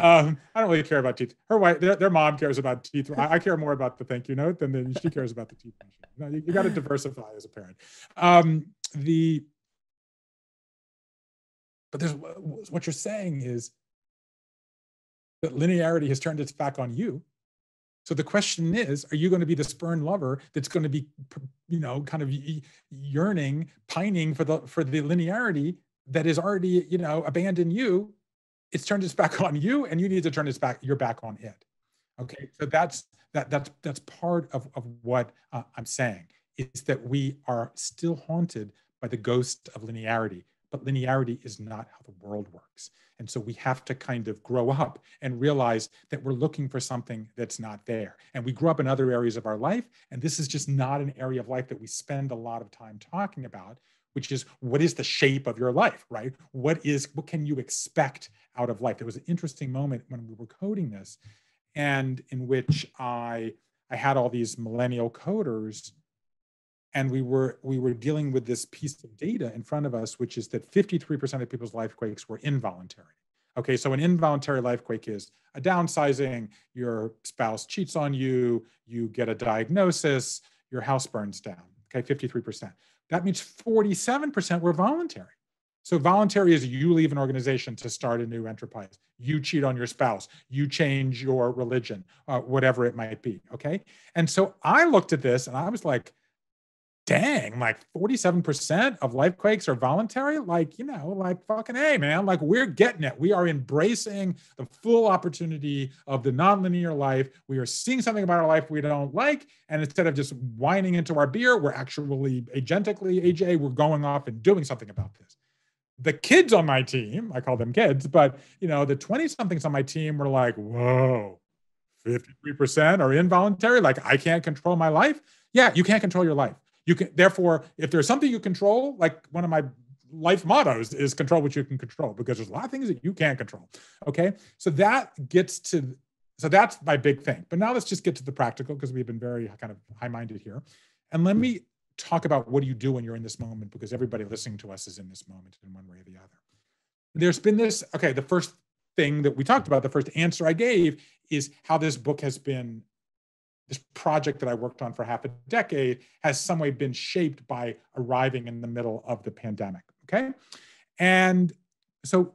um, I don't really care about teeth. Her wife, their, their mom cares about teeth. I, I, care more about the thank you note than the, she cares about the teeth. You, you got to diversify as a parent. Um, the but there's what you're saying is that linearity has turned its back on you so the question is, are you going to be the spurn lover that's going to be, you know, kind of yearning, pining for the for the linearity that is already, you know, abandoned you? It's turned its back <laughs> on you, and you need to turn its back your back on it. Okay, so that's that that's that's part of of what uh, I'm saying is that we are still haunted by the ghost of linearity, but linearity is not how the world works. And so we have to kind of grow up and realize that we're looking for something that's not there. And we grew up in other areas of our life. And this is just not an area of life that we spend a lot of time talking about, which is what is the shape of your life, right? What is, what can you expect out of life? There was an interesting moment when we were coding this and in which I, I had all these millennial coders and we were we were dealing with this piece of data in front of us which is that 53% of people's life quakes were involuntary. Okay so an involuntary life quake is a downsizing your spouse cheats on you you get a diagnosis your house burns down. Okay 53% that means 47% were voluntary. So voluntary is you leave an organization to start a new enterprise. You cheat on your spouse. You change your religion uh, whatever it might be okay? And so i looked at this and i was like dang, like 47% of life quakes are voluntary. Like, you know, like fucking, hey, man, like we're getting it. We are embracing the full opportunity of the nonlinear life. We are seeing something about our life we don't like. And instead of just whining into our beer, we're actually agentically, AJ, we're going off and doing something about this. The kids on my team, I call them kids, but you know, the 20 somethings on my team were like, whoa, 53% are involuntary. Like, I can't control my life. Yeah, you can't control your life you can therefore if there's something you control like one of my life mottos is control what you can control because there's a lot of things that you can't control okay? So that gets to so that's my big thing. But now let's just get to the practical because we've been very kind of high-minded here. And let me talk about what do you do when you're in this moment because everybody listening to us is in this moment in one way or the other. There's been this okay the first thing that we talked about the first answer i gave is how this book has been this project that I worked on for half a decade has some way been shaped by arriving in the middle of the pandemic. Okay. And so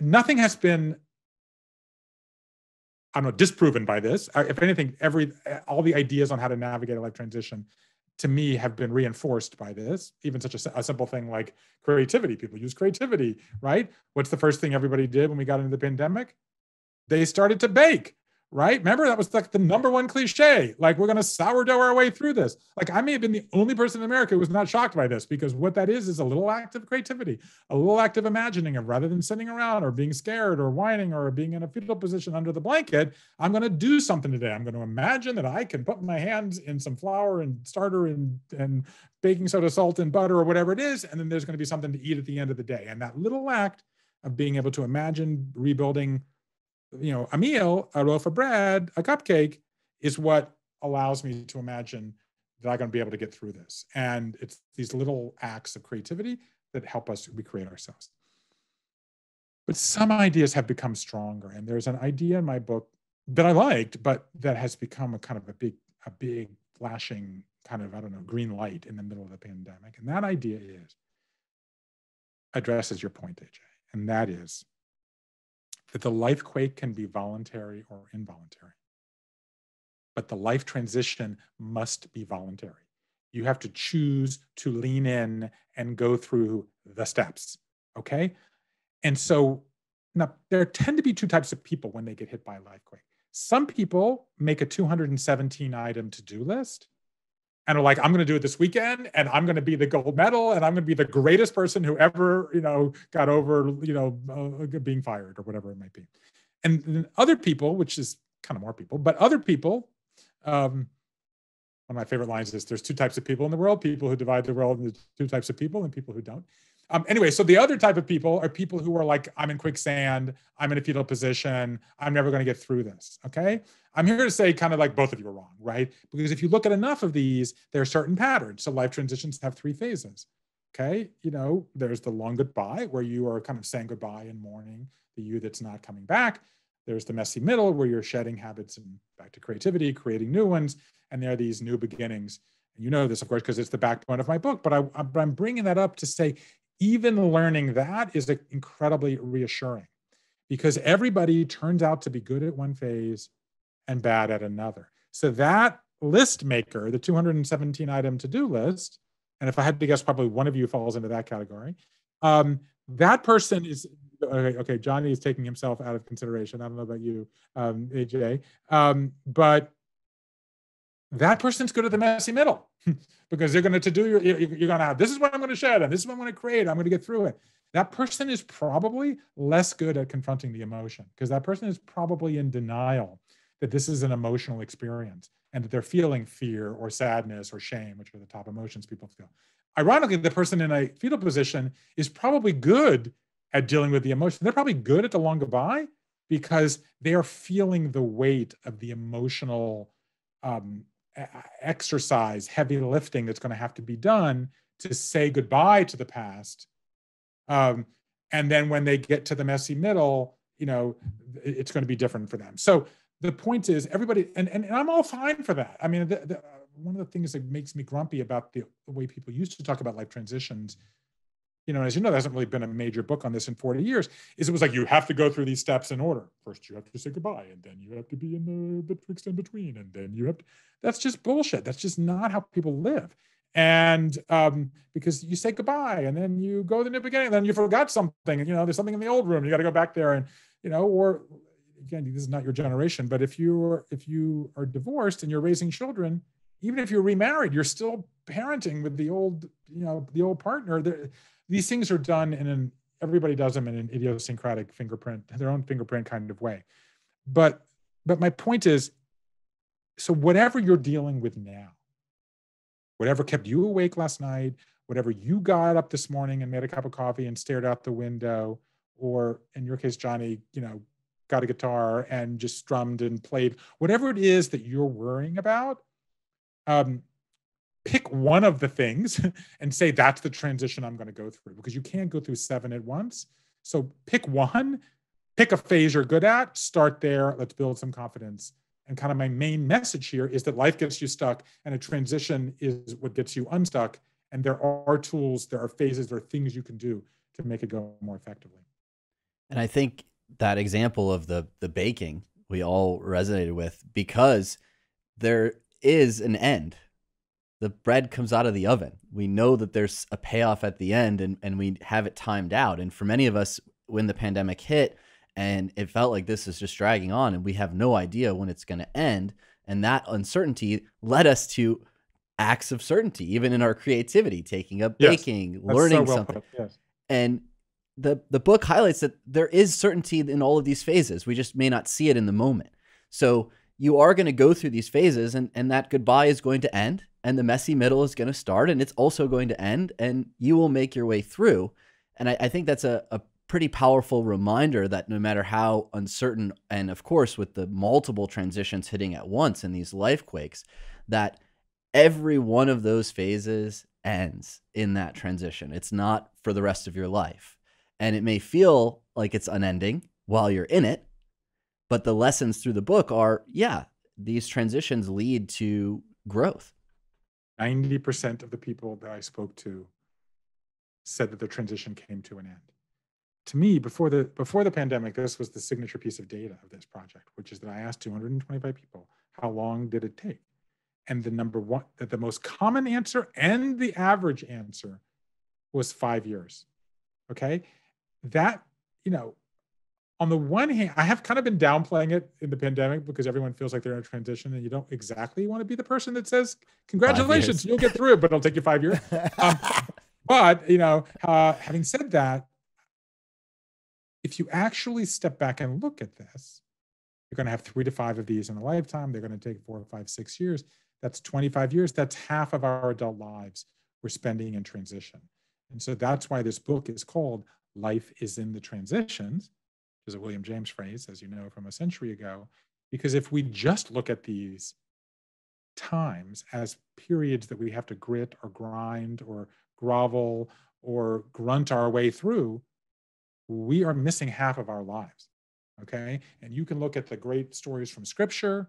nothing has been, I don't know, disproven by this. Uh, if anything, every uh, all the ideas on how to navigate a life transition to me have been reinforced by this. Even such a, a simple thing like creativity. People use creativity, right? What's the first thing everybody did when we got into the pandemic? They started to bake right? Remember that was like the number one cliche. Like we're gonna sourdough our way through this. Like I may have been the only person in America who was not shocked by this because what that is is a little act of creativity, a little act of imagining of rather than sitting around or being scared or whining or being in a fetal position under the blanket, I'm gonna do something today. I'm gonna imagine that I can put my hands in some flour and starter and and baking soda, salt, and butter or whatever it is, and then there's gonna be something to eat at the end of the day. And that little act of being able to imagine rebuilding you know, a meal, a loaf of bread, a cupcake is what allows me to imagine that I'm going to be able to get through this. And it's these little acts of creativity that help us recreate ourselves. but some ideas have become stronger. And there's an idea in my book that I liked, but that has become a kind of a big, a big flashing kind of, I don't know, green light in the middle of the pandemic. And that idea is addresses your point, AJ. And that is that the life quake can be voluntary or involuntary. But the life transition must be voluntary. You have to choose to lean in and go through the steps. Okay. And so now there tend to be two types of people when they get hit by a life quake. Some people make a 217 item to do list and are like, I'm going to do it this weekend and I'm going to be the gold medal and I'm going to be the greatest person who ever, you know, got over, you know, uh, being fired or whatever it might be. And other people, which is kind of more people, but other people, um, one of my favorite lines is there's two types of people in the world people who divide the world into two types of people and people who don't um, anyway, so the other type of people are people who are like, I'm in quicksand, I'm in a fetal position, I'm never going to get through this. Okay. I'm here to say, kind of like both of you are wrong, right? Because if you look at enough of these, there are certain patterns. So life transitions have three phases. Okay. You know, there's the long goodbye where you are kind of saying goodbye and mourning the you that's not coming back. There's the messy middle where you're shedding habits and back to creativity, creating new ones. And there are these new beginnings. And you know this, of course, because it's the backbone of my book. But I, I'm bringing that up to say even learning that is incredibly reassuring because everybody turns out to be good at one phase and bad at another. So that list maker, the 217 item to do list, and if I had to guess, probably one of you falls into that category. Um, that person is okay, okay. Johnny is taking himself out of consideration. I don't know about you, um, AJ, um, but that person's good at the messy middle <laughs> because they're going to to do your, you're going to have, this is what I'm going to shed and this is what I'm going to create. I'm going to get through it. That person is probably less good at confronting the emotion because that person is probably in denial that this is an emotional experience and that they're feeling fear or sadness or shame, which are the top emotions people feel. Ironically, the person in a fetal position is probably good at dealing with the emotion. They're probably good at the long goodbye because they are feeling the weight of the emotional um, exercise, heavy lifting that's going to have to be done to say goodbye to the past. Um, and then when they get to the messy middle, you know, it's going to be different for them. So the point is, everybody, and, and, and I'm all fine for that. I mean, the, the, one of the things that makes me grumpy about the, the way people used to talk about life transitions you know, as you know, there hasn't really been a major book on this in 40 years, is it was like you have to go through these steps in order. First, you have to say goodbye, and then you have to be in the betwixt and between, and then you have to. That's just bullshit. That's just not how people live. And um, because you say goodbye, and then you go to the new beginning, and then you forgot something, and you know, there's something in the old room. You got to go back there, and you know, or again, this is not your generation, but if you are if you are divorced and you're raising children, even if you're remarried, you're still parenting with the old, you know, the old partner. There, these things are done in an everybody does them in an idiosyncratic fingerprint, their own fingerprint kind of way. But but my point is, so whatever you're dealing with now, whatever kept you awake last night, whatever you got up this morning and made a cup of coffee and stared out the window, or in your case, Johnny, you know, got a guitar and just strummed and played, whatever it is that you're worrying about, um, pick one of the things <laughs> and say that's the transition I'm going to go through because you can't go through seven at once. So pick one, pick a phase you're good at, start there, let's build some confidence. And kind of my main message here is that life gets you stuck and a transition is what gets you unstuck. And there are tools, there are phases, there are things you can do to make it go more effectively. And I think that example of the the baking we all resonated with because there is an end the bread comes out of the oven. We know that there's a payoff at the end and, and we have it timed out. And for many of us, when the pandemic hit and it felt like this is just dragging on and we have no idea when it's going to end, and that uncertainty led us to acts of certainty, even in our creativity, taking up yes, baking, learning so well something. Yes. And the the book highlights that there is certainty in all of these phases. We just may not see it in the moment. So you are going to go through these phases and, and that goodbye is going to end and the messy middle is going to start and it's also going to end and you will make your way through. And I, I think that's a, a pretty powerful reminder that no matter how uncertain, and of course, with the multiple transitions hitting at once in these life quakes, that every one of those phases ends in that transition. It's not for the rest of your life. And it may feel like it's unending while you're in it. But the lessons through the book are, yeah, these transitions lead to growth. 90% of the people that I spoke to said that the transition came to an end. To me, before the before the pandemic, this was the signature piece of data of this project, which is that I asked 225 people, how long did it take? And the number one, that the most common answer and the average answer was five years. Okay. That, you know, on the one hand, I have kind of been downplaying it in the pandemic because everyone feels like they're in a transition and you don't exactly want to be the person that says, congratulations, you'll get through it, but it'll take you five years. <laughs> Um, but, you know, uh, having said that, if you actually step back and look at this, you're going to have three to five of these in a lifetime. They're going to take four, five, six years. That's 25 years. That's half of our adult lives we're spending in transition. And so that's why this book is called Life is in the Transitions is a William James phrase, as you know from a century ago. Because if we just look at these times as periods that we have to grit or grind or grovel or grunt our way through, we are missing half of our lives. Okay. And you can look at the great stories from scripture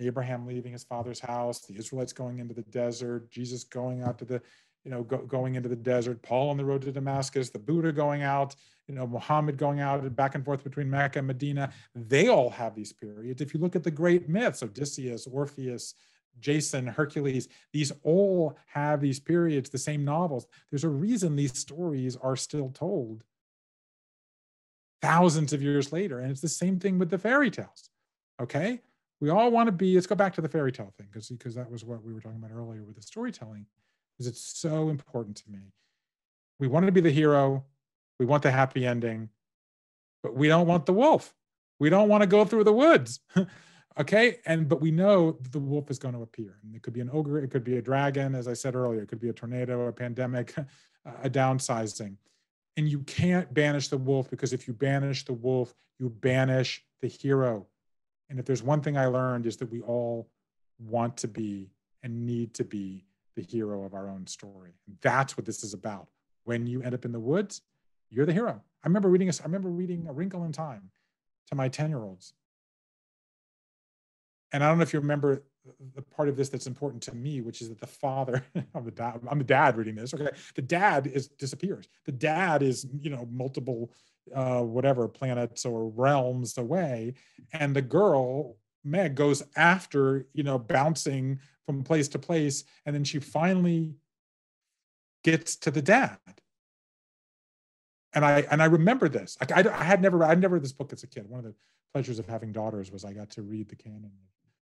Abraham leaving his father's house, the Israelites going into the desert, Jesus going out to the you know, go, going into the desert, Paul on the road to Damascus, the Buddha going out, you know, Muhammad going out and back and forth between Mecca and Medina. They all have these periods. If you look at the great myths, Odysseus, Orpheus, Jason, Hercules, these all have these periods, the same novels. There's a reason these stories are still told thousands of years later. And it's the same thing with the fairy tales. Okay. We all want to be, let's go back to the fairy tale thing, because because that was what we were talking about earlier with the storytelling because it's so important to me. We want to be the hero, we want the happy ending, but we don't want the wolf. We don't want to go through the woods. <laughs> okay? And but we know the wolf is going to appear. And it could be an ogre it could be a dragon as i said earlier. It could be a tornado a pandemic <laughs> a downsizing. And you can't banish the wolf because if you banish the wolf you banish the hero. And if there's one thing i learned is that we all want to be and need to be the hero of our own story. That's what this is about. When you end up in the woods, you're the hero. I remember reading a, I remember reading A Wrinkle in Time to my 10 year olds. And I don't know if you remember the part of this that's important to me, which is that the father, <laughs> I'm the dad, I'm the dad reading this. Okay. The dad is disappears. The dad is, you know, multiple uh, whatever planets or realms away. And the girl Meg goes after, you know, bouncing from place to place. And then she finally gets to the dad. And I and I remember this. Like I, I had never I'd never read this book as a kid. One of the pleasures of having daughters was I got to read the canon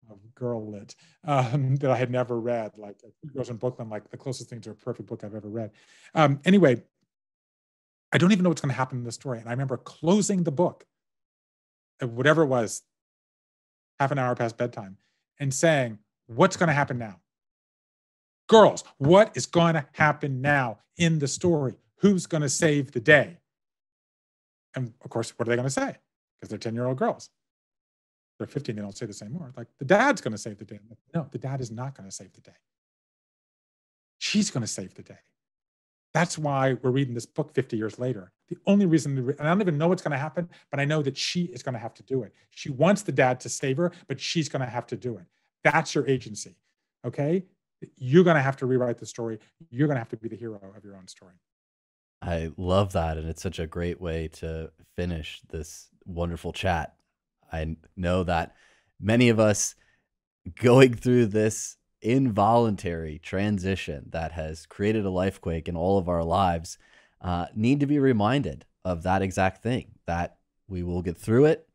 of girl lit um, <laughs> that I had never read. Like Girls in Brooklyn, like the closest thing to a perfect book I've ever read. Um, anyway, I don't even know what's going to happen in the story. And I remember closing the book, whatever it was, half an hour past bedtime, and saying, What's going to happen now? Girls, what is going to happen now in the story? Who's going to save the day? And of course, what are they going to say? Because they're 10 year old girls. They're 15, they don't say the same word. Like, the dad's going to save the day. No, the dad is not going to save the day. She's going to save the day. That's why we're reading this book 50 years later. The only reason, and I don't even know what's going to happen, but I know that she is going to have to do it. She wants the dad to save her, but she's going to have to do it. That's your agency. Okay. You're going to have to rewrite the story. You're going to have to be the hero of your own story. I love that. And it's such a great way to finish this wonderful chat. I know that many of us going through this involuntary transition that has created a life quake in all of our lives uh, need to be reminded of that exact thing that we will get through it.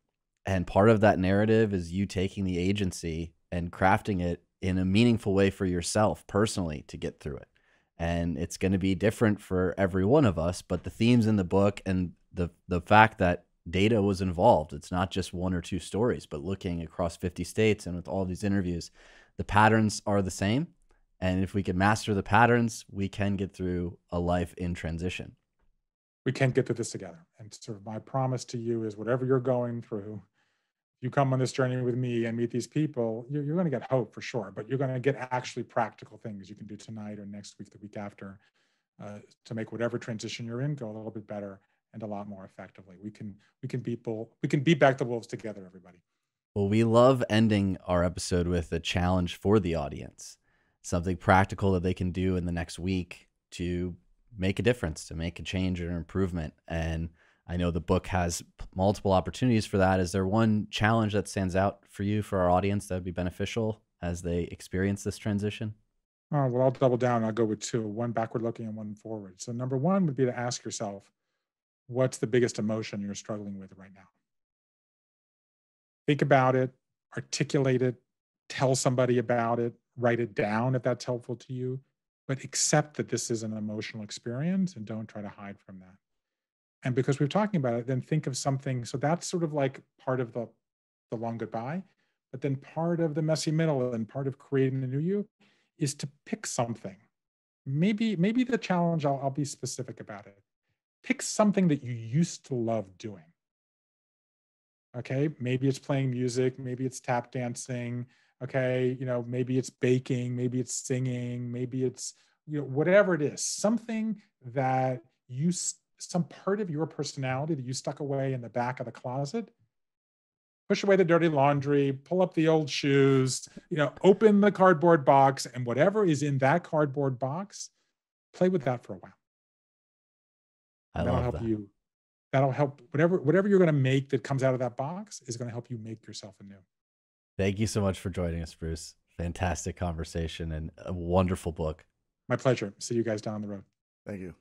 And part of that narrative is you taking the agency and crafting it in a meaningful way for yourself personally to get through it. And it's going to be different for every one of us, but the themes in the book and the the fact that data was involved, it's not just one or two stories, but looking across 50 states and with all these interviews, the patterns are the same. And if we can master the patterns, we can get through a life in transition. We can get through this together. And sort of my promise to you is whatever you're going through, you come on this journey with me and meet these people, you're, you're going to get hope for sure, but you're going to get actually practical things you can do tonight or next week, the week after, uh, to make whatever transition you're in go a little bit better and a lot more effectively. We can we can beat bull, we can beat back the wolves together, everybody. Well, we love ending our episode with a challenge for the audience, something practical that they can do in the next week to make a difference, to make a change or an improvement. And I know the book has multiple opportunities for that. Is there one challenge that stands out for you, for our audience, that would be beneficial as they experience this transition? Oh, well, I'll double down. I'll go with two one backward looking and one forward. So, number one would be to ask yourself, what's the biggest emotion you're struggling with right now? Think about it, articulate it, tell somebody about it, write it down if that's helpful to you, but accept that this is an emotional experience and don't try to hide from that. And because we're talking about it, then think of something. So that's sort of like part of the, the long goodbye. But then part of the messy middle and part of creating the new you is to pick something. Maybe, maybe the challenge, I'll, I'll be specific about it. Pick something that you used to love doing. Okay, maybe it's playing music, maybe it's tap dancing, okay, you know, maybe it's baking, maybe it's singing, maybe it's, you know, whatever it is, something that you, some part of your personality that you stuck away in the back of the closet push away the dirty laundry, pull up the old shoes, you know, open the cardboard box, and whatever is in that cardboard box, play with that for a while. I that'll love help that. you. That'll help whatever whatever you're going to make that comes out of that box is going to help you make yourself anew. Thank you so much for joining us, Bruce. Fantastic conversation and a wonderful book. My pleasure. See you guys down the road. Thank you.